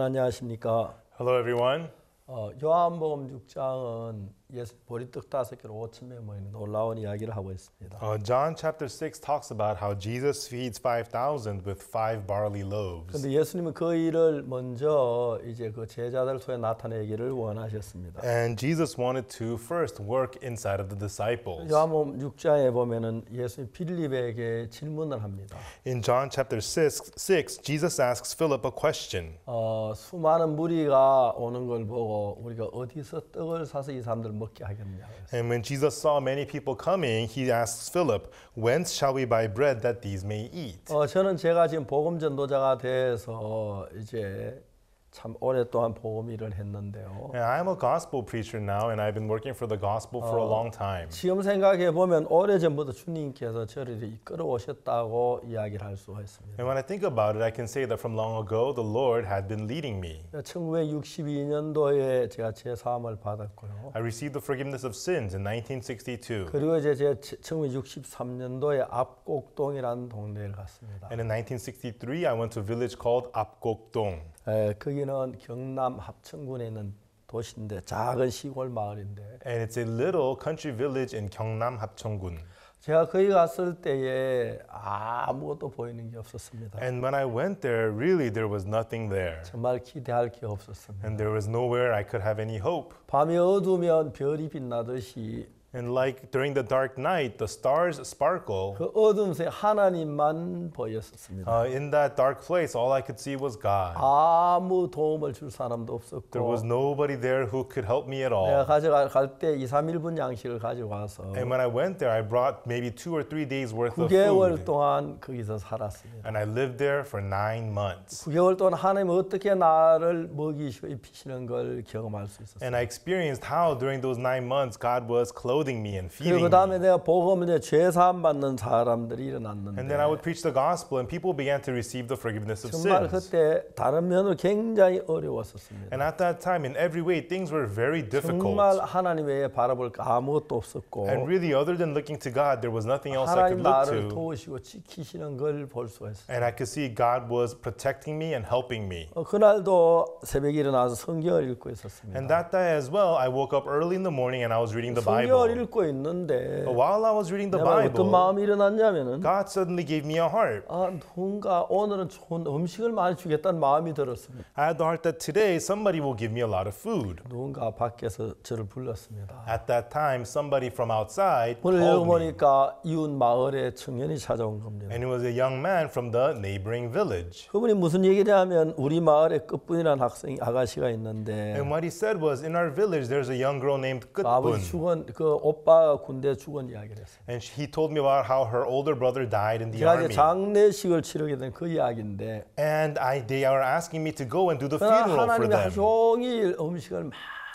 여러분 안녕하십니까? Hello, everyone. 어, 요한복음 6장은 예수 보리떡 다섯 개로 5천 명 모이는 놀라운 이야기를 하고 있습니다. Uh, John chapter 6 talks about how Jesus feeds 5,000 with five barley loaves. 근데 예수님은 그 일을 먼저 이제 그 제자들 속에 나타내기를 원하셨습니다. And Jesus wanted to first work inside of the disciples. 요한복음 6장에 보면은 예수님 빌립에게 질문을 합니다. In John chapter 6, 6, Jesus asks Philip a question. 어, 수많은 무리가 오는 걸 보고 우리가 어디서 떡을 사서 이 사람들 먹게 하겠냐. And when Jesus saw many people coming, he asks Philip, Whence shall we buy bread that these may eat? 어, 저는 제가 지금 복음 전도자가 돼서 이제 참 오랫동안 복음 일을 했는데요. And I'm a gospel preacher now, and I've been working for the gospel for a long time. 지금 생각해 보면 오래 전부터 주님께서 저를 이끌어 오셨다고 이야기를 할 수가 있습니다. And when I think about it, I can say that from long ago, the Lord had been leading me. 1962년도에 제가 제 사함을 받았고요. I received the forgiveness of sins in 1962. 그리고 이제 제가 1963년도에 압곡동이라는 동네를 갔습니다. And in 1963, I went to a village called Apgokdong. 에, 거기는 경남 합천군에 있는 도시인데 작은 시골 마을인데 And it's a little country village in Gyeongnam Hapcheongun. 제가 거기 갔을 때에 아무것도 보이는 게 없었습니다. And when I went there, really there was nothing there. 정말 기대할 게 없었습니다. And there was nowhere I could have any hope. 밤이 어두우면 별이 빛나듯이 And like during the dark night, the stars sparkle. 그 어둠 새 하나님만 보였었습니다. Uh, in that dark place, all I could see was God. 아무 도움을 줄 사람도 There was 없었고 nobody there who could help me at 내가 all. 가져갈 때 2, 3, 1분 양식을 가지고 와서 And when I went there, I brought maybe two or three days worth of 9개월 food. 동안 거기서 살았습니다. And I lived there for nine months. 9개월 동안 하나님 어떻게 나를 먹이시고 입히시는 걸 경험할 수 있었어요. And I experienced how during those nine months God was clothing me and 그리고 feeding 그 me. 다음에 내가 복음 이제 죄 사함 받는 사람들이 And 일어났는데 then I would preach the gospel, and people began to receive the forgiveness of 정말 sins. 그때 다른 면으로 굉장히 어려웠었습니다. And at that time, in every way, things were very difficult. 정말 하나님 외에 바라볼 거 아무것도 없었고 And really, other than looking to God, there was nothing else I 하나님 could look 나를 to. 도우시고 지키시는 걸 볼 수가 있어요. And I could see God was protecting me and helping me. 어, 그날도 새벽에 일어나서 성경을 읽고 있었습니다. And that day as well, I woke up early in the morning and I was reading the 성경을 Bible. 읽고 있는데 while I was reading the 내가 어떤 Bible, 마음이 일어났냐면은 God suddenly gave me a heart. 아 누군가 오늘은 좋은 음식을 많이 주겠다는 마음이 들었습니다. I had the heart that today somebody will give me a lot of food. 누군가 밖에서 저를 불렀습니다. At that time, somebody from outside 문을 called me. 열어보니까 이웃 마을의 청년이 찾아온 겁니다. And it was a young man from the neighboring village. 그분이 무슨 얘기를 하면 우리 마을에 끝분이라는 학생 아가씨가 있는데 And what he said was, in our village, there's a young girl named 아버지 Kutbun. 죽은 그 오빠가 군대 죽은 이야기를 했어요. And he told me about how her older brother died in the 제가 이제 army. 장례식을 치르게 된 그 이야기인데 And I, they are asking me to go and do the 그러나 funeral for 하나님이 하루 them. 종일 음식을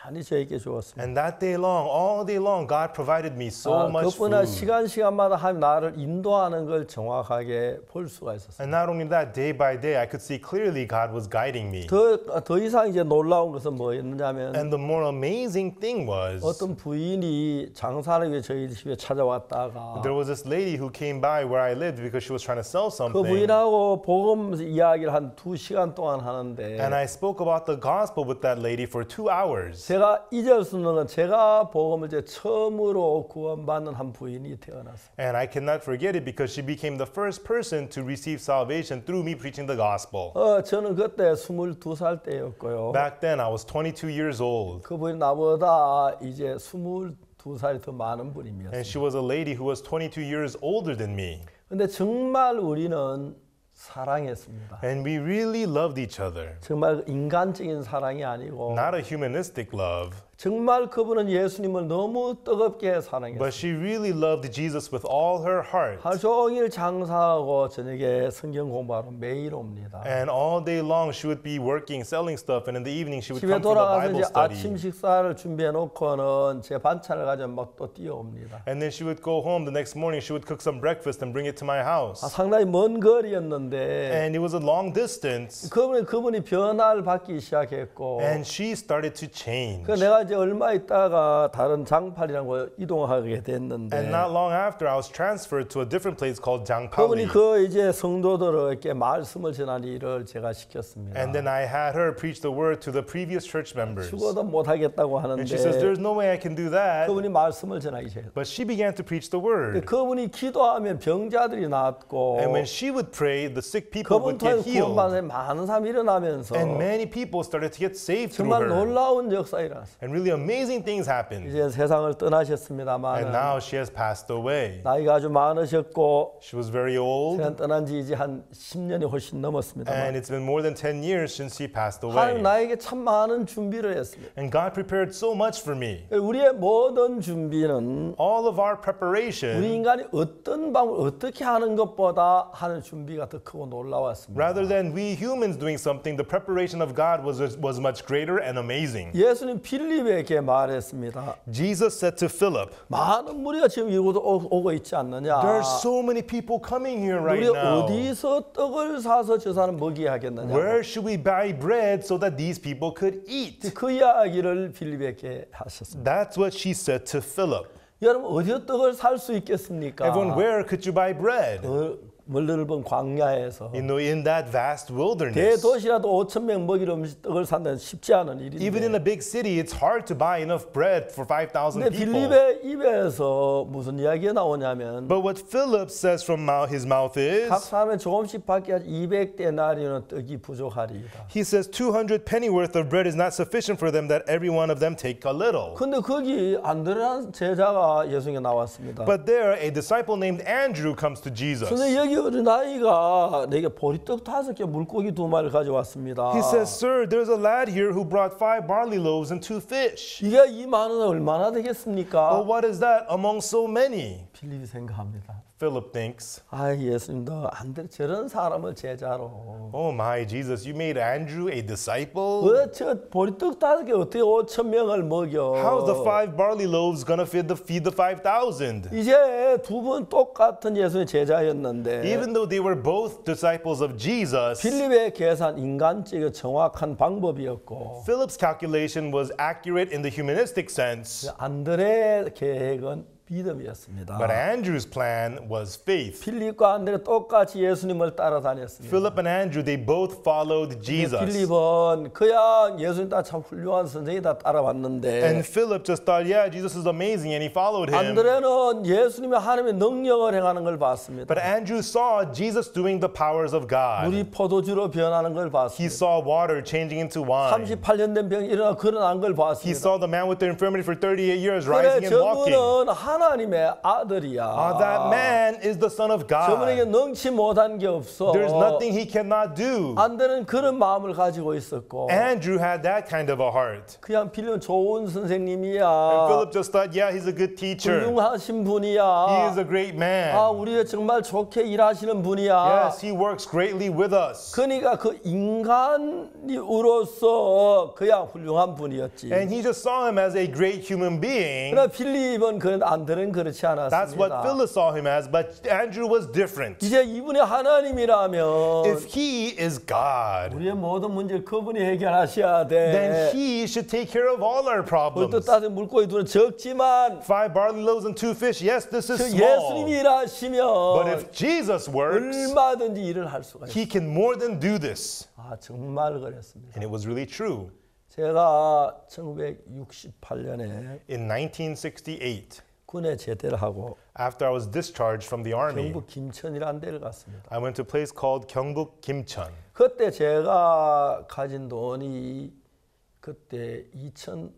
많이 저에게 주었습니다. And that day long, all day long, God provided me so 아, much 그뿐만 food. 시간 시간마다 하나님 나를 인도하는 걸 정확하게 볼 수가 있었어요. And not only that, day by day, I could see clearly God was guiding me. 더, 더 이상 이제 놀라운 것은 뭐였냐면 And the more amazing thing was, 어떤 부인이 장사를 위해 저희 집에 찾아왔다가 there was this lady who came by where I lived because she was trying to sell 그 something. 부인하고 복음 이야기를 한 두 시간 동안 하는데 And I spoke about the gospel with that lady for two hours. 제가 잊을 수 없는 건 제가 복음을 이제 처음으로 구원받는 한 부인이 태어났어요. And I cannot forget it because she became the first person to receive salvation through me preaching the gospel. 어, 저는 그때 22살 때였고요. Back then, I was 22 years old. 그 분이 나보다 이제 22살이 더 많은 분이었어요. And she was a lady who was 22 years older than me. 근데 정말 우리는 사랑했습니다. And we really loved each other. 정말 인간적인 사랑이 아니고 Not a humanistic love, 정말 그분은 예수님을 너무 뜨겁게 사랑했어요. but she really loved Jesus with all her heart. 하루 종일 장사하고 저녁에 성경 공부하러 매일 옵니다. And all day long, she would be working, selling stuff, and in the evening, she would come for the Bible 이제 아침 study. 식사를 준비해 놓고는 제 반찬을 가지고 막또 뛰어옵니다. And then she would go home the next morning, she would cook some breakfast and bring it to my house. 아, 상당히 먼 거리였는데 And it was a long distance. 그분이 그분이 변화를 받기 시작했고 And she started to change. 그 내가 이제 얼마 있다가 다른 장팔이라고 이동하게 됐는데 And not long after, I was transferred to a different place called 그분이 Jangpali. 그 이제 성도들에게 말씀을 전하는 일을 제가 시켰습니다. And then I had her preach the word to the previous church members. 죽어도 못하겠다고 하는데 And she says, There's no way I can do that. 그분이 말씀을 전하기 시작했어요. But she began to preach the word. 그분이 기도하면 병자들이 낫고 And when she would pray, the sick people 그분 would get 통해 healed. 구원받는 많은 사람이 일어나면서 And many people started to get saved through 정말 her. 놀라운 역사 일어났어요. And really amazing things happened. 이제 세상을 And 떠나셨습니다만 now she has passed away. 나이가 아주 많으셨고 She was very old. 세상 떠난 지 이제 한 10년이 훨씬 넘었습니다. And it's been more than 10 years since she passed 하나님 away. 나에게 참 많은 준비를 했습니다. And God prepared so much for me. 우리의 모든 준비는 All of our 우리 preparation, 인간이 어떤 방법 어떻게 하는 것보다 하는 준비가 더 크고 놀라웠습니다. rather than we humans doing something, the preparation of God was, was much greater and amazing. 예수님 필립 에게 말했습니다. Jesus said to Philip, 많은 무리가 지금 이곳에 오- 오고 있지 않느냐. There are so many people coming here right 우리 now. 어디서 떡을 사서 저 사람 먹이게 하겠느냐. Where should we buy bread so that these people could eat? 그 이야기를 필립에게 하셨습니다. That's what she said to Philip. 여러분 어디서 떡을 살 수 있겠습니까? Everyone, where could you buy bread? 그 넓은 광야에서 You know, in that vast wilderness. 대도시라도 5천 명 먹일 음식 떡을 산다는 쉽지 않은 Even in 일인데 a big city, it's hard to buy enough bread for 5,000 근데 people. 빌립의 입에서 무슨 이야기가 나오냐면 But what Philip says from mou- his mouth is, 각 사람의 조금씩 받게 한 200데나리온 떡이 부족하리이다. he says 200 penny worth of bread is not sufficient for them that every one of them take a little. 근데 거기 안드레라는 제자가 예수님께 나왔습니다. But there, a disciple named Andrew comes to Jesus. 근데 여기 어린아이가 내게 보리떡 다섯 개 물고기 두 마리를 가져왔습니다. He says, Sir, there's a lad here who brought five barley loaves and two fish. 이게 이 많은 얼마나 되겠습니까? But what is that among so many? 빌립이 생각합니다. Philip thinks, 아 예수님도 안드레 저런 사람을 제자로 Oh my Jesus, you made Andrew a disciple? 어저 보리떡 다섯 개 어떻게 5천 명을 먹여? How's the five barley loaves gonna feed the feed the five thousand? 이제 두 분 똑같은 예수의 제자였는데 Even though they were both disciples of Jesus, 필립의 계산 인간적이고 정확한 방법이었고 Philip's calculation was accurate in the humanistic sense, 안드레의 계획은 믿음이었습니다. but Andrew's plan was faith. 필립과 안드레 똑같이 예수님을 따라다녔습니다. Philip and Andrew, they both followed Jesus. 필립은 그야 예수님 따참 훌륭한 선생이다 따라왔는데 And Philip just thought, yeah, Jesus is amazing, and he followed him. 안드레는 예수님의 하나님의 능력을 행하는 걸 봤습니다. But Andrew saw Jesus doing the powers of God. 물이 포도주로 변하는 걸 He 봤습니다. saw water changing into wine. 38년 된 병이 일어나 걸어난 걸 He 봤습니다. saw the man with the infirmity for 38 years 그래 rising and walking. 저분은 하나님의 아들이야. Ah, that man is the Son of 저분에게 God. 능치 못한 게 없어. There's nothing he cannot do. 안드레는 그런 마음을 가지고 있었고 Andrew had that kind of a heart. 그냥 필름 좋은 선생님이야. And Philip just thought, yeah, he's a good teacher. 훌륭하신 He 분이야. is a great man. 아, 우리가 정말 좋게 일하시는 분이야. Yes, he works greatly with us. 그러니까 그 인간으로서 그야 훌륭한 분이었지. And he just saw him as a great human being. 그러나 필립은 그런 안 사람들은 그렇지 않았습니다. That's what Philip saw him as, but Andrew was different. 이제 이분이 하나님이라면 If he is God, 우리의 모든 그분이 해결하셔야 돼. then he should take care of all our problems. 물고기 적지만 Five barley loaves and two fish. Yes, this is 예수님이 small. But if Jesus works, 얼마든지 일을 할 수가 he can more than do this. 아 정말 그랬습니다. And it was really true. 제가 1968년에 In 1968, 군에 제대를 하고 after I was discharged from the army, 경북 김천이라는 데를 갔습니다. I went to a place called Gyeongbuk Kimcheon. 그때 제가 가진 돈이 그때 2천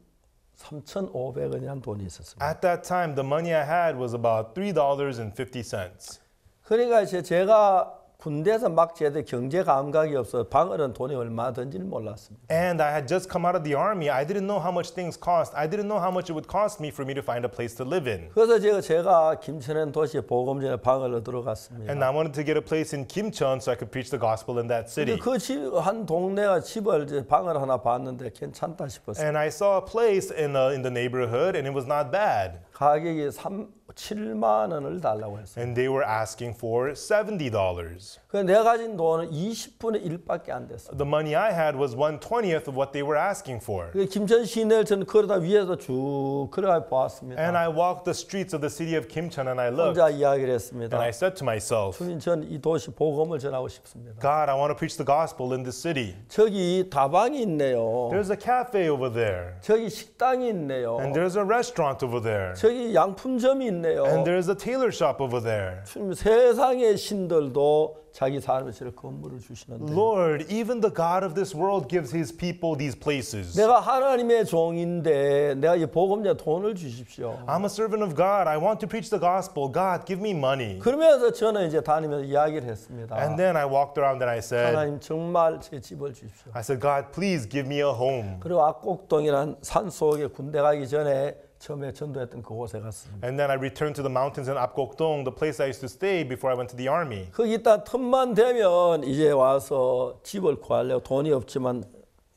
3,500원이라는 돈이 있었습니다. At that time, the money I had was about $3.50. 그러니까 이제 제가 군대에서 막 제대 경제 감각이 없어 방어는 돈이 얼마 든지는 몰랐습니다. And I had just come out of the army. I didn't know how much things cost. I didn't know how much it would cost me for me to find a place to live in. 그래서 제가 제가 김천현 도시에 보금전에 방을 들어갔습니다. And I wanted to get a place in Kimcheon so I could preach the gospel in that city. 그집한 동네가 집을 방을 하나 봤는데 괜찮다 싶었어요. And I saw a place in, uh, in the neighborhood and it was not bad. 가격이 3 7만 원을 달라고 했어요. And they were asking for $70. 그 내가 가진 돈은 20분의 1밖에 안 됐어. The money I had was 1/20th of what they were asking for. 그 김천 시내를 저는 걸어다 위에서 쭉 걸어가 보았습니다. And I walked the streets of the city of Kimcheon and I looked 혼자 이야기를 했습니다. and I said to myself, 주님 전이 도시 복음을 전하고 싶습니다. God, I want to preach the gospel in this city. 저기 다방이 있네요. There's a cafe over there. 저기 식당이 있네요. And there's a restaurant over there. 저기 양품점이 있네요. And there's a tailor shop over there. 주님 세상의 신들도 자기 삶에 저를 건물을 주시는데 Lord, even the God of this world gives his people these places. 내가 하나님의 종인데 내가 이 복음자 돈을 주십시오. I'm a servant of God. I want to preach the gospel. God, give me money. 그러면서 저는 이제 다니면서 이야기를 했습니다. And then I walked around and I said, 하나님 정말 제 집을 주십시오. I said, God, please give me a home. 그리고 악곡동이라는 산 속에 군대 가기 전에 처음에 전도했던 그곳에 갔습니다. And then I returned to the mountains in Apgokdong, the place I used to stay before I went to the army. 거기 있다 틈만 되면 이제 와서 집을 구하려고 돈이 없지만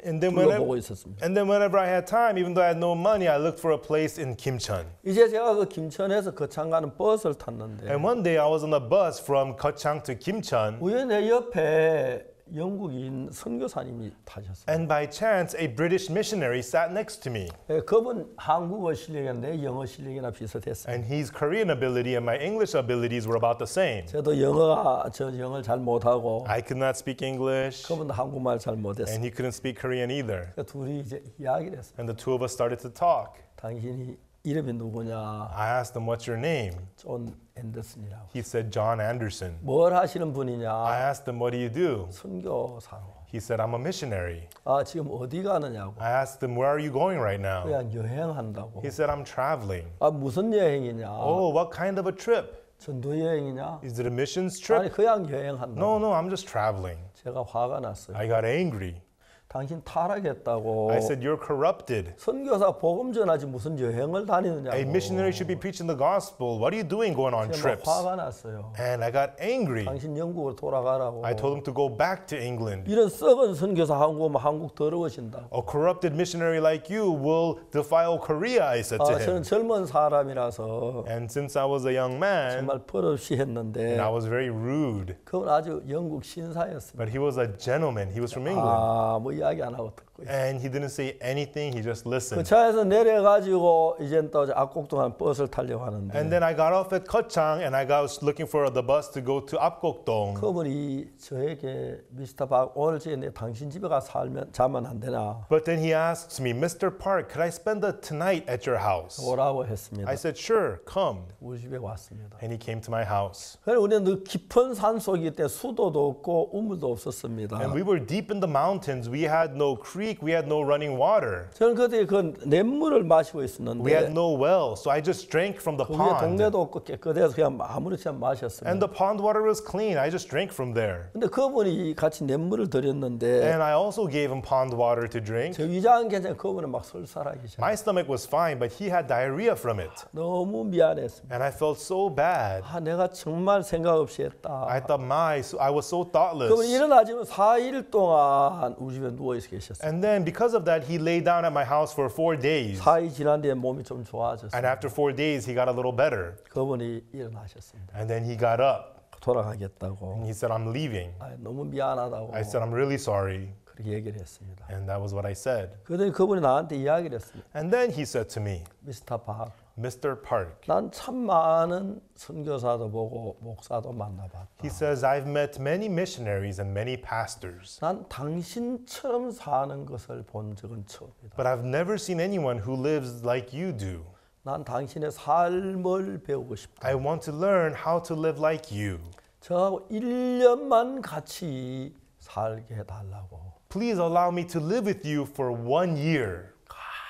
And then whenever, 있었습니다. and then whenever I had time, even though I had no money, I looked for a place in Kimcheon. 이제 제가 그 김천에서 거창 가는 버스를 탔는데 And one day I was on a bus from Kochang to Kimcheon, 우연히 내 옆에 영국인 선교사님이 타셨어요. and by chance, a British missionary sat next to me. 예, 그분 한국어 실력이나 내 영어 실력이나 비슷했어요. And his Korean ability and my English abilities were about the same. 저도 영어가 저 영어를 잘 못하고 I could not speak English, 그분도 한국말 잘 못했어요. and he couldn't speak Korean either. 그 둘이 이제 이야기를 했어요. And the two of us started to talk. 당신이 이름이 누구냐? I asked him, What's your name? 존 앤더슨이라고. He said, John Anderson. 뭘 하시는 I 분이냐? asked him, What do you do? 선교사로. He said, I'm a missionary. 아 지금 어디 가느냐고. I asked him, Where are you going right now? 그냥 여행한다고. He said, I'm traveling. 아 무슨 여행이냐? Oh, what kind of a trip? 전도 여행이냐? Is it a missions 아니 trip? 그냥 여행한다. No, no, I'm just traveling. 제가 화가 났어요. I got angry. 당신 타락했다고. I said, You're corrupted. 선교사 복음 전하지 무슨 여행을 다니느냐고. A missionary should be preaching the gospel. What are you doing going on 제가 막 trips? 화가 났어요. And I got angry. 당신 영국으로 돌아가라고. I told him to go back to England. 이런 썩은 선교사 한국 오면 한국 더러워진다. A corrupted missionary like you will defile Korea, I said to 아, 저는 him. 젊은 사람이라서 And since I was a young man, 정말 버릇이 했는데 and I was very rude, 그건 아주 영국 신사였습니다. but he was a gentleman. He was from England. 아뭐 ya gerne haut. 기 안 하고 듣고 있어요. And he didn't say anything, he just 그 listened. 차에서 내려가지고 이젠 또 악곡동한 버스를 타려고 하는데 And then I got off at Kochang and I was looking for the bus to go to Apgokdong. 그분이 저에게 미스터 박 오늘 저녁에 내 당신 집에 가서 살면 자면 안 되나 But then he asks me, Mr. Park, could I spend the tonight at your house? 오라고 했습니다. I said, sure, come. 우리 집에 왔습니다. And he came to my house. 그래서 우리는 늘 깊은 산 속이기 때문에 수도도 없고 우물도 없었습니다. And we were deep in the mountains. We had no creek, we had no running water. 저는 그때 그 냇물을 마시고 We 있었는데 had no well, so I just drank from the 거기에 pond. 동네도 없고 깨끗해서 그냥 아무렇지나 마셨습니다. And the pond water was clean. I just drank from there. 근데 그분이 같이 냇물을 드렸는데 And I also gave him pond water to drink. 저 위장은 괜찮아 그분은 막 설사하기 시작. My stomach was fine, but he had diarrhea from it. 너무 미안했습니다. And I felt so bad. 아 내가 정말 생각 없이 했다. I thought, my, so- I was so 그분이 thoughtless. 일어나지면 4일 동안 우리 집에 누워 있어 계셨어요. And then because of that, he lay down at my house for four days. 4일 지난 뒤에 몸이 좀 좋아졌어요. And after four days, he got a little better. 그분이 일어나셨습니다. And then he got up 돌아가겠다고. and he said, I'm leaving. 아, 너무 미안하다고 I said, I'm really sorry. 그렇게 얘기를 했습니다. And that was what I said. 그랬더니 그분이 나한테 이야기를 했습니다. And then he said to me, 미스터 박, Mr. Park, 난 참 많은 선교사도 보고 목사도 만나봤다. he says, I've met many missionaries and many pastors, 난 당신처럼 사는 것을 본 적은 처음이다. but I've never seen anyone who lives like you do. 난 당신의 삶을 배우고 싶다. I want to learn how to live like you. 저하고 1년만 같이 살게 해달라고 Please allow me to live with you for one year.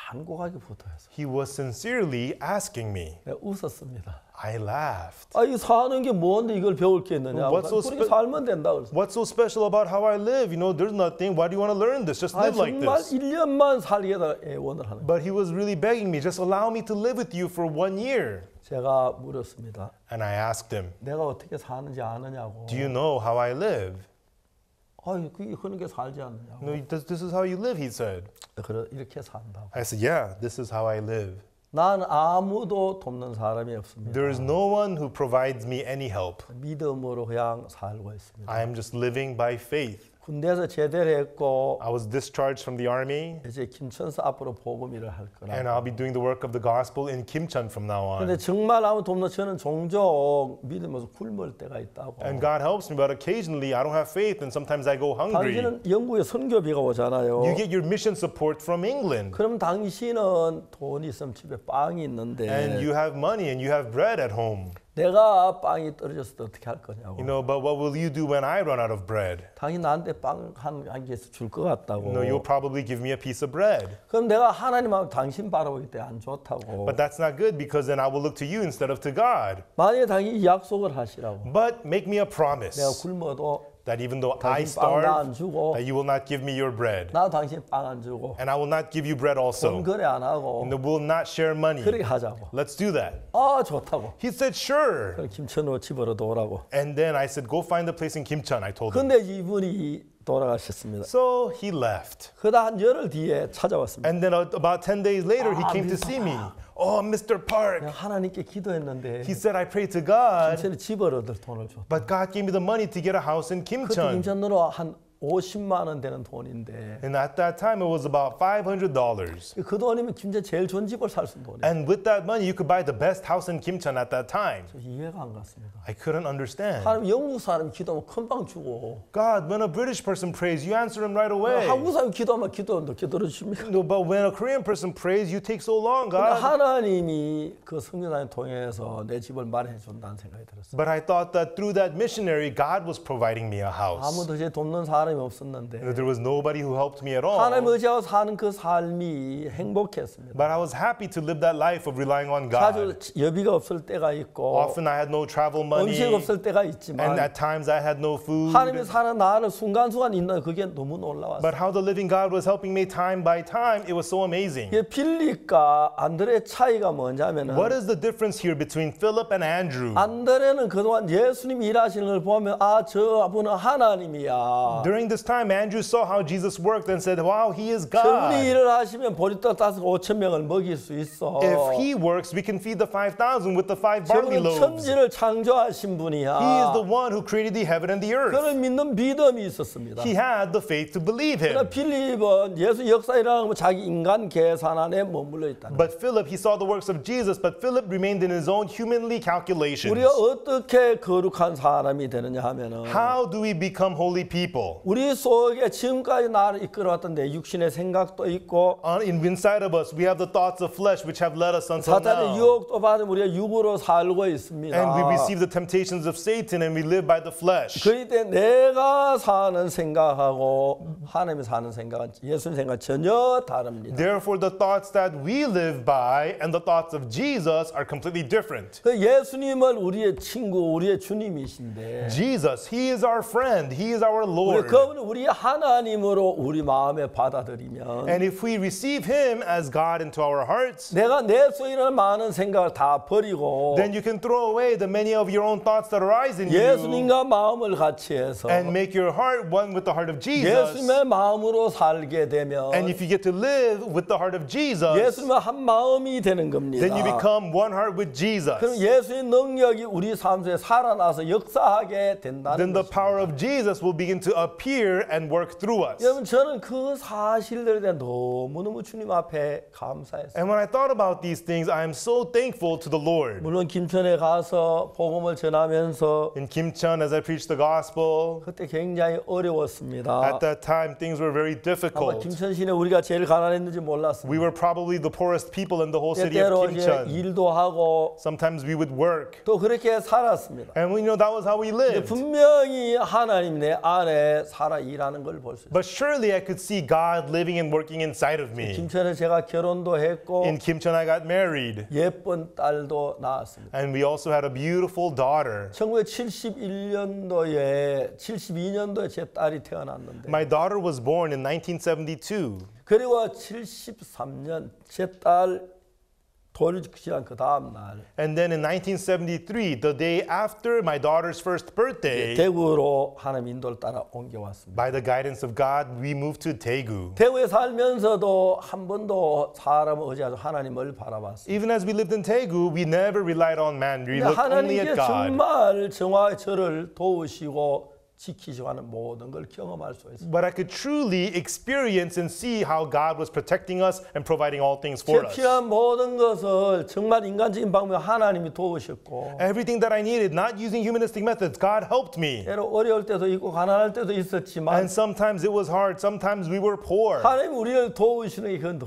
간곡하게 부탁했어. He was sincerely asking me. 내가 웃었습니다. I laughed. 아, 이 사는 게 뭔데 이걸 배울 게 있느냐? What's so 그렇게 spe- 살면 된다 그랬어. What's so special about how I live? You know, there's nothing. Why do you want to learn this? Just 아, live like 정말 this. 1년만 살게 해달라 애원을 하는 거예요. But he was really begging me, just allow me to live with you for one year. 제가 물었습니다. And I asked him, 내가 어떻게 사는지 아느냐고. Do you know how I live? 아이, 그게 그런 게 살지 않느냐고. No, this, this is how you live, he said. 그래, 이렇게 산다고. I said, Yeah, this is how I live. 난 아무도 돕는 사람이 없습니다. There is no one who provides me any help. 믿음으로 그냥 살고 있습니다. I am just living by faith. 군대에서 제대를 했고 I was discharged from the army, 이제 김천서 앞으로 복음 일을 할 거라. and I'll be doing the work of the gospel in Kimchun from now 근데 on. 정말 아무 돕는 저는 종종 믿으면서 굶을 때가 있다고. And God helps me, but occasionally I don't have faith, and sometimes I go hungry. 당신은 영국에 선교비가 오잖아요. You get your mission support from England, 그럼 당신은 돈이 있으면 집에 빵이 있는데 and you have money and you have bread at home. 내가 빵이 떨어졌을 때 어떻게 할 거냐고. You know, but what will you do when I run out of bread? 당신 나한테 빵한 개씩 줄것 같다고. No, you'll probably give me a piece of bread. 그럼 내가 하나님하고 당신 바라보기 때안 좋다고. But that's not good because then I will look to you instead of to God. 만약에 당신이 약속을 하시라고. But make me a 내가 promise 굶어도 that even though I 당신 빵 나 안 starve, 주고 that you will not give me your bread, 나도 당신 빵 안 주고 and I will not give you bread 돈 also, 거래 안 하고 and will not share money. 그렇게 하자고. Let's do that. 아 좋다고. He said, sure. 그럼 김천으로 집으로 돌아고. And then I said, go find a place in Kimchun, I told him. 근데 이분이 돌아가셨습니다. So he left. 그다 한 열흘 뒤에 찾아왔습니다. And then uh, about 10 days later, he Ah, came to Mr. see me. Oh, Mr. Park. 내가 하나님께 기도했는데 He said, I prayed to God, 김천에 집을 얻을 돈을 줬다. but God gave me the money to get a house in 그때 Kimchun. 김천으로 한 50만 원 되는 돈인데 And at that time, it was about $500. 그 돈이면 김천 제일 좋은 집을 살 수 있는 돈이에요. And with that money, you could buy the best house in Kimchun at that time. 저 이해가 안 갔습니다. I couldn't understand. 하나님 영국 사람이 기도하면 큰방 주고 God, when a British person prays, you answer him right away. 한국 사람이 기도하면 기도 늦게 들어주십니까? No, but when a Korean person prays, you take so long, 근데 God. 하나님이 그 성교단을 통해서 내 집을 마련해 준다는 생각이 들었어요. But I thought that through that missionary, God was providing me a house. 아무도 제 돕는 사람 이 없었는데 There was nobody who helped me at 하나님 all. 의지하고 사는 그 삶이 행복했습니다. But I was happy to live that life of relying on 자주 God. 여비가 없을 때가 있고 Often I had no travel 음식 money, 없을 때가 and 있지만 at times I had no food. 하나님이 사는 나를 순간순간 있는 그게 너무 놀라웠어요. But how the living God was helping me time by time, it was so amazing. 이게 빌립과 안드레의 차이가 뭐냐면은 What is the difference here between Philip and Andrew? 안드레는 그동안 예수님 일하시는 걸 보면 아 저분은 하나님이야. During this time, Andrew saw how Jesus worked and said, Wow, he is 저분이 God. 일을 하시면 보리떡 다섯 5천 명을 먹일 수 있어. If he works, we can feed the 5,000 with the five barley 저분은 loaves. 천지를 창조하신 분이야. He is the one who created the heaven and the earth. 그를 믿는 믿음이 있었습니다. He had the faith to believe 그러나 him. 필립은 예수 역사 일어나는 거 자기 인간 계산 안에 머물러 있다. But Philip, he saw the works of Jesus, but Philip remained in his own humanly calculations. 우리가 어떻게 거룩한 사람이 되느냐 하면은 How do we become holy people? 우리 속에 지금까지 나를 이끌어왔던 내 육신의 생각도 있고 On, in, inside of us, we have the thoughts of flesh which have led us until 사탄의 now. 유혹도 받은 우리가 육으로 살고 있습니다. And we receive the temptations of Satan and we live by the flesh. 그럴 때 내가 사는 생각하고 하나님이 사는 생각은 예수님 생각 전혀 다릅니다. Therefore, the thoughts that we live by and the thoughts of Jesus are completely different. 그 예수님은 우리의 친구, 우리의 주님이신데 Jesus, He is our friend, He is our 우리 Lord. 그 분을 우리 하나님으로 우리 마음에 받아들이면 And if we receive Him as God into our hearts, 내가 내 속에 있는 많은 생각을 다 버리고 then you can throw away the many of your own thoughts that arise in you 예수님과 마음을 같이 해서 and make your heart one with the heart of Jesus. 예수님의 마음으로 살게 되면 And if you get to live with the heart of Jesus, 예수님과 한 마음이 되는 겁니다. then you become one heart with 그럼 Jesus. 예수의 능력이 우리 삶 속에 살아나서 역사하게 된다는 Then the 것입니다. power of Jesus will begin to appear and work through us. 여러분 저는 그 사실들에 대해 너무너무 주님 앞에 감사했어요. And when I thought about these things, I am so thankful to the Lord. 물론 김천에 가서 복음을 전하면서 In Kimchun, as I preached the gospel, 그때 굉장히 어려웠습니다. at that time things were very 아마 difficult. 김천 시내 우리가 제일 가난했는지 We 몰랐습니다. were probably the poorest people in the whole city of 때때로 이제 Kimchun. 일도 하고 Sometimes we would work. 또 그렇게 살았습니다. And we know that was how we lived. 분명히 하나님 내 안에 살아 일하는 걸 볼 수 있어요. But surely I could see God living and working inside of me. 김천에 제가 결혼도 했고 In Kimchun, I got married. 예쁜 딸도 낳았습니다. And we also had a beautiful daughter. 1971년도에 72년도에 제 딸이 태어났는데 My daughter was born in 1972. 그리고 73년 제딸 돌을 지난 그 다음 날 And then in 1973, the day after my daughter's first birthday, 대구로 하나님 인도를 따라 옮겨왔습니다. by the guidance of God, we moved to Daegu. 대구에 살면서도 한 번도 사람을 의지하지 하나님을 바라봤습니다. Even as we lived in Daegu, we never relied on man. We 근데 looked only 하나님께 at God. 정말 정화 저를 도우시고 지키시고 하는 모든 걸 경험할 수 있습니다. But I could truly experience and see how God was protecting us and providing all things 제 for us. 필요한 모든 것을 정말 인간적인 방법으로 하나님이 도우셨고 Everything that I needed, not using humanistic methods, God helped me. 때로 어려울 때도 있고 가난할 때도 있었지만 And sometimes it was hard, sometimes we were poor. 하나님 우리를 도우시는 게 그건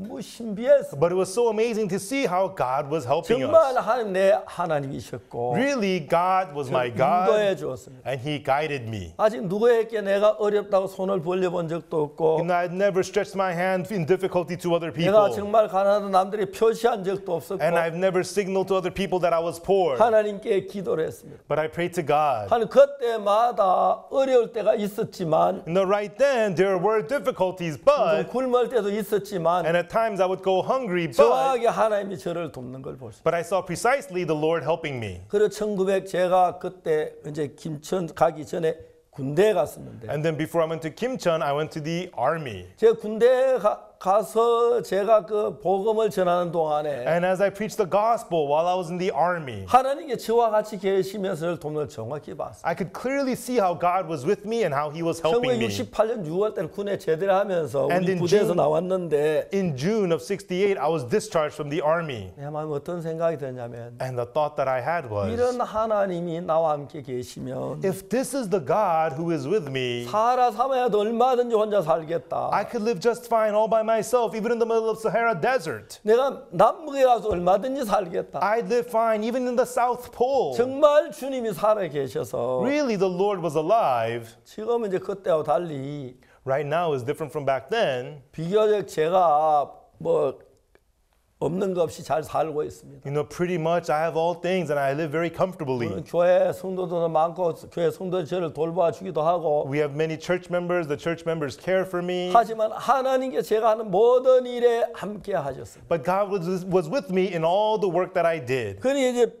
너무 신비했어. But it was so amazing to see how God was helping us. 정말 하나님 내 하나님이셨고 Really, God was my 인도해 God 주었습니다. and He guided me. 아직 누구에게 내가 어렵다고 손을 벌려본 적도 없고 And I never stretched my hand in difficulty to other 내가 people. 정말 가난하다 남들이 표시한 적도 없었고 And I've never signaled to other people that I was poor. 하나님께 기도를 했습니다. But I prayed to God. 하나님 그때마다 어려울 때가 있었지만 And right then, there were difficulties, 좀 but, 굶을 때도 있었지만 and at times I would go hungry, but, 정확하게 하나님이 저를 돕는 걸 볼 수. but I saw precisely the Lord helping me. 그리고 1900 제가 그때 이제 김천 가기 전에 군대에 갔었는데 And then before I went to Kimcheon, I went to the army. 제가 군대에 가, 가서 제가 그 복음을 전하는 동안에 And as I preached the gospel while I was in the army, 하나님께 저와 같이 계시면서 돕는 걸 정확히 봤어요. I could clearly see how God was with me and how He was helping me. 1968년 6월 달 군에 제대를 하면서 And 우리 in 부대에서 June- 나왔는데 In June of 68, I was discharged from the army. 내 마음에 어떤 생각이 드냐면 And the thought that I had was 이런 하나님이 나와 함께 계시면 if this is the God who is with me, 사라 사마야도 얼마든지 혼자 살겠다. I could live just fine all by myself, even in the middle of Sahara Desert. 내가 남북에 가서 얼마든지 살겠다. I'd live fine even in the South Pole. 정말 주님이 살아 계셔서 Really, the Lord was alive. 지금은 이제 그때와 달리 Right now is different from back then. 비교적 제가 뭐 없는 것 없이 잘 살고 있습니다. You know, pretty much I have all things and I live very comfortably. 교회 성도도 많고 교회 성도 저를 돌봐주기도 하고 We have many church members. The church members care for me. 하지만 하나님께 제가 하는 모든 일에 함께 하셨습니다. But God was, was with me in all the work that I did. 그러니 이제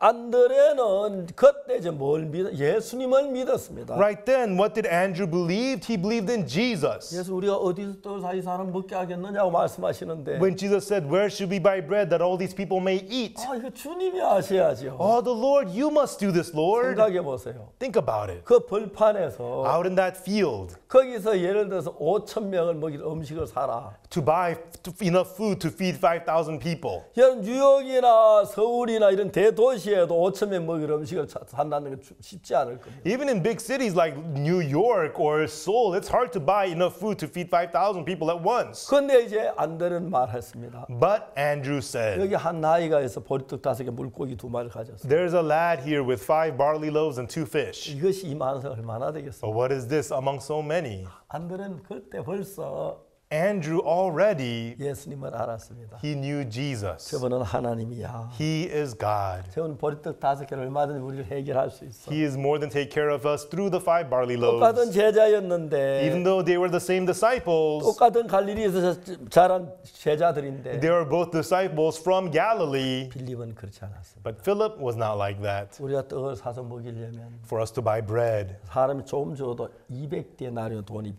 안드레는 그때 이제 뭘 믿, 예수님을 믿었습니다. Right then, what did Andrew believe? He believed in Jesus. 예수 우리가 어디서 또 사이 사람 먹게 하겠느냐고 말씀하시는데 When Jesus said, Where should we buy bread that all these people may eat? 아 이거 주님이 하셔야죠. Oh, the Lord, you must do this, Lord. 생각해 보세요. Think about it. 그 벌판에서 Out in that field, 거기서 예를 들어서 5천 명을 먹일 음식을 사라. to buy enough food to feed 5,000 people. 여러분 뉴욕이나 서울이나 이런 대도시 에도 5천 명 먹일 음식을 사- 산다는 게 쉽지 않을 겁니다. Even in big cities like New York or Seoul, it's hard to buy enough food to feed 5,000 people at once. 그런데 이제 안드레는 말했습니다. But Andrew said, 여기 한 나이가 있어 보리떡 다섯 개 물고기 두 마리 가졌어. There's a lad here with five barley loaves and two fish. 이것이 이만서 얼마나 되겠어? But what is this among so many? 안드레는 그때 벌써 Andrew already 예수님을 알았습니다. he knew Jesus. 저분은 하나님이야. He is God. 저분은 보리떡 다섯 개를 얼마든지 우리를 해결할 수 있어. He is more than take care of us through the five barley 똑같은 loaves. 제자였는데 Even though they were the same disciples, 똑같은 갈릴리에서 자란 제자들인데 they were both disciples from Galilee. 빌립은 그렇지 않았습니다. But Philip was not like that. 우리가 떡을 사서 먹이려면 For us to buy bread, 사람이 조금 줘도 200데나리온 돈이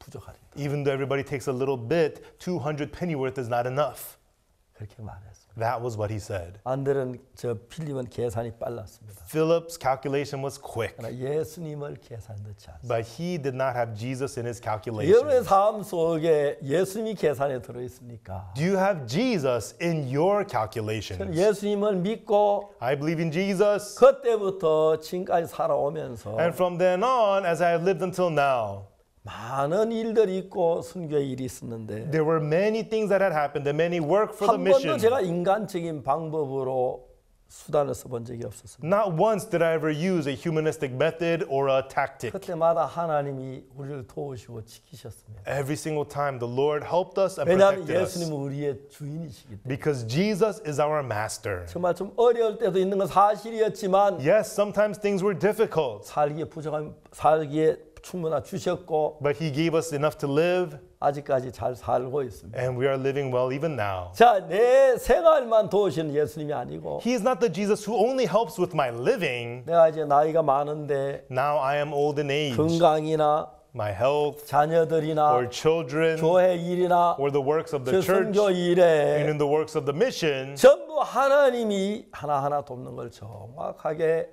부족하리다. even though everybody takes a little bit, 200 pennyworth is not enough. 그렇게 말했습니다. That was what he said. 안들은 저 필립은 계산이 빨랐습니다. Philip's calculation was quick, 그러나 예수님을 계산 넣지 않습니다. but he did not have Jesus in his 여러분의 calculation. 삶 속에 예수님이 계산에 들어 있습니까? Do you have Jesus in your 저는 calculations? 예수님을 믿고 I believe in Jesus. 그때부터 지금까지 살아오면서 And from then on, as I have lived until now, 많은 일들이 있고 순교의 일이 있었는데 there were many things that had happened and many work for the 한 번도 mission. 제가 인간적인 방법으로 수단을 써본 적이 없었습니다. Not once did I ever use a humanistic method or a tactic. 그때마다 하나님이 우리를 도우시고 지키셨습니다. Every single time, the Lord helped us and 왜냐하면 protected us. 예수님은 우리의 주인이시기 때문에 Because Jesus is our master. 정말 좀 어려울 때도 있는 건 사실이었지만 Yes, sometimes things were difficult. 살기에 부족한 살기에 충분하 주셨고 but He gave us enough to live, 아직까지 잘 살고 있습니다. and we are living well even now. 자, 내 생활만 도우시는 예수님이 아니고 He is not the Jesus who only helps with my living. 내가 이제 나이가 많은데 Now I am old in age. 건강이나 My health, 자녀들이나 or children, 교회 일이나 or the works of 저 the church, 선교 and 일에 in the works of the mission. 전부 하나님이 하나하나 돕는 걸 정확하게.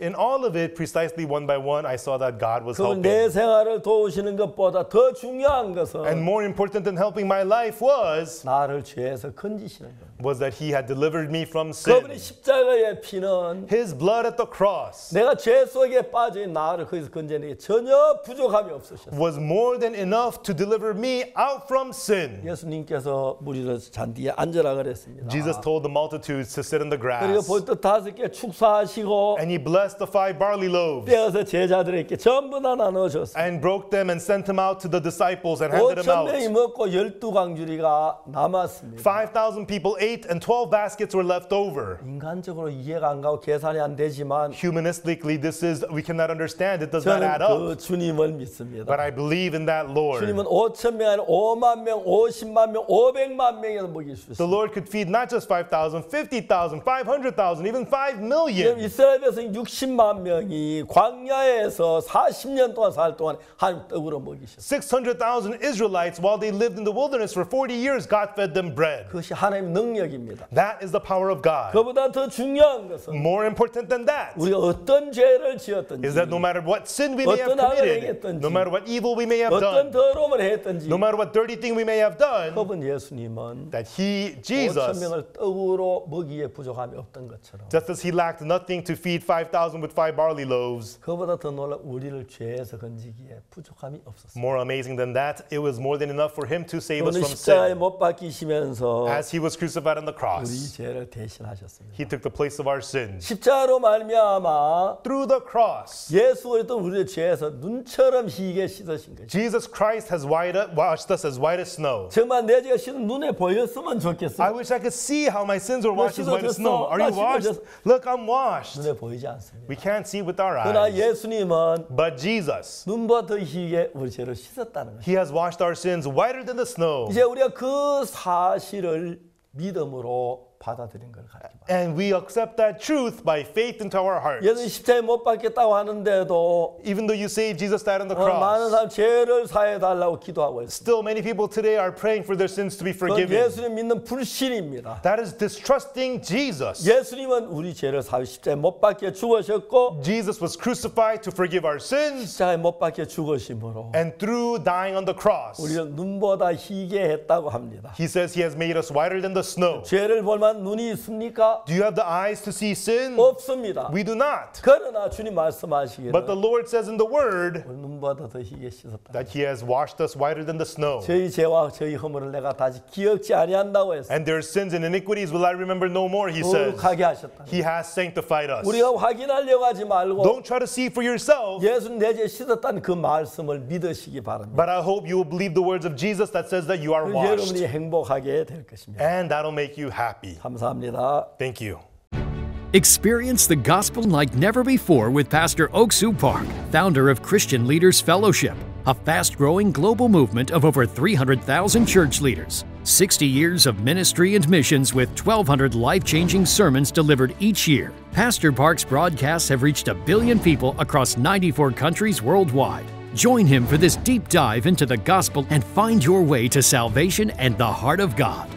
In all of it, precisely one by one, I saw that God was 그내 helping. 생활을 도우시는 것보다 더 중요한 것은 And more important than helping my life was 나를 죄에서 건지시는 것. was that He had delivered me from sin. 그분의 십자가의 피는 His blood at the cross 내가 죄 속에 빠져 있는 나를 거기서 건져내기 전혀 부족함이 없으셨어요. was more than enough to deliver me out from sin. 예수님께서 무리를 잔디에 앉으라 그랬습니다. Jesus told the multitudes to sit in the 그리고 grass, 볼듯 다섯 개 축사하시고 and He blessed the five barley loaves 떼어서 제자들에게 전부 다 나눠줬어요. and broke them and sent them out to the disciples and handed them 5천 명이 out. 먹고 열두 광주리가 남았습니다. 5,000 people ate, and 12 baskets were left over. 인간적으로 이해가 안 가고 계산이 안 되지만 Humanistically, this is, we cannot understand. It does not 저는 add up. 그 주님을 믿습니다. But I believe in that Lord. 주님은 5천 명 아니라 5만 명, 50만 명, 500만 명에서 먹일 수 The 있어요. Lord could feed not just 5,000, 50,000, 500,000, even 5 million. 이스라엘 백성 60만 명이 광야에서 40년 동안 살 동안 한 떡으로 먹이셨어요. 600,000 Israelites, while they lived in the wilderness for 40 years, God fed them bread. 그것이 하나님의 능력입니다. That is the power of God. 그보다 더 중요한 것은 More important than that 우리가 어떤 죄를 지었든지 is that no matter what sin we may have 어떤 committed, no matter what evil we may have 어떤 done, 더러움을 했든지 no matter what dirty thing we may have done, 그분 예수님은 that He, 5천 Jesus, 명을 떡으로 먹이에 부족함이 없던 것처럼 just as He lacked nothing to feed 5,000 with five barley loaves, 그보다 더 놀라 우리를 죄에서 건지기에 부족함이 없었어요. more amazing than that, it was more than enough for Him to save us 오늘 from 십자가에 sin. 못 박히시면서 As He was crucified on the 우리 cross, 죄를 대신하셨습니다. He took the place of our sins. 십자가로 말미암아 Through the cross, 예수 그리스도 우리의 죄에서 눈처럼 희게 씻으신 거죠. Jesus Christ has white, washed us as white as snow. 정말 내 죄가 씻은 눈에 보였으면 I 좋겠어요. wish I could see how my sins were washed as white as 씻어졌어. snow. Are you 나 washed? 씻어졌어. Look, I'm washed. 눈에 보 이지 않습니다. We can't see with our 그러나 eyes. 예수님은 But Jesus, 눈보다 더 희게 우리 죄를 씻었다는 거예요. He has washed our sins whiter than the snow. 이제 우리가 그 사실을 믿음으로 받아들인 걸 가지고. And we accept that truth by faith into our hearts. 예수 십자에 못 박겠다고 하는데도 Even though you say Jesus died on the 어, 많은 cross, 사람 죄를 사해 달라고 기도하고 있습니다. still many people today are praying for their sins to be 그건 forgiven. 예수님 믿는 불신입니다. That is distrusting Jesus. 예수님은 우리 죄를 사해 십자에 못 박혀 죽으셨고 Jesus was crucified to forgive our sins, 십자에 못 박혀 죽으심으로 and through dying on the cross, 우리를 눈보다 희게 했다고 합니다. He says He has made us whiter than the snow. 죄를 볼만 눈이 있습니까? Do you have the eyes to see sin? 없습니다. We do not. 그러나 주님 말씀하시기를 But the Lord says in the Word 우리 눈보다 더 희게 씻었다. that He has washed us whiter than the snow. 저희 죄와 저희 허물을 내가 다시 기억지 아니한다고 했어요. And their sins and iniquities will I remember no more, He says. 거룩하게 하셨다. He has sanctified us. 우리가 확인하려고 하지 말고 Don't try to see for yourself, 예수님 내죄 씻었다는 그 말씀을 믿으시기 바랍니다. but I hope you will believe the words of Jesus that says that you are 그럼 washed. 여러분이 행복하게 될 것입니다. And that'll make you happy. 감사합니다. Thank you. Experience the gospel like never before with Pastor Ock Soo Park, founder of Christian Leaders Fellowship, a fast growing global movement of over 300,000 church leaders. 60 years of ministry and missions with 1,200 life changing sermons delivered each year. Pastor Park's broadcasts have reached a billion people across 94 countries worldwide. Join him for this deep dive into the gospel and find your way to salvation and the heart of God.